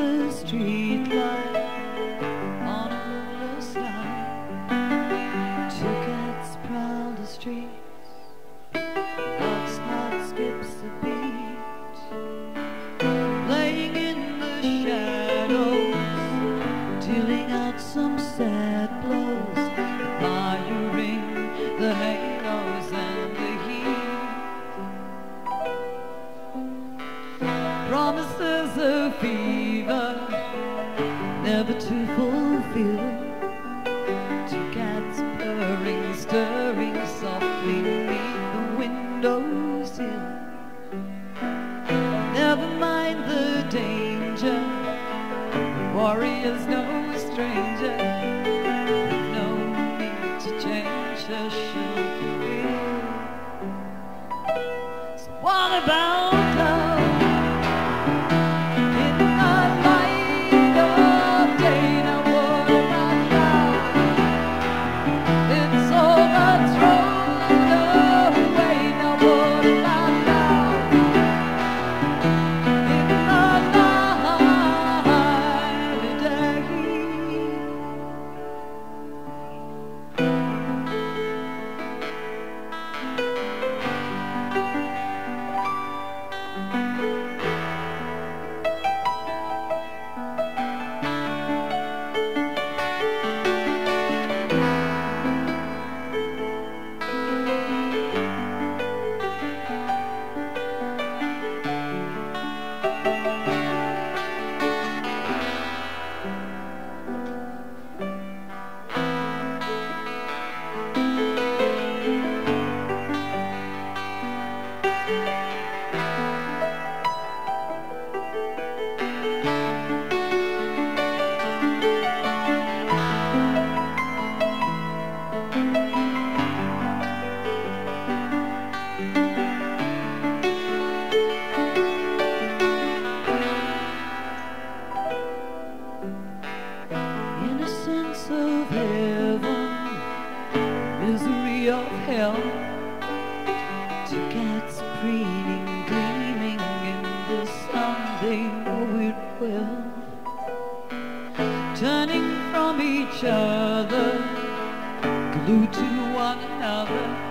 The street on a moonless night. Two cats prowl the streets, love's heart skips a beat, playing in the shadows, dealing out some sad blows, admiring the halos and the heat. Promises of fever, never to fulfill. Two cats purring, stirring softly beneath the windowsill. Never mind the danger, warrior's no stranger. No need to change her she'll So what about of hell. Two cats preening, gleaming in the sun, they know it well. Turning from each other, glued to one another,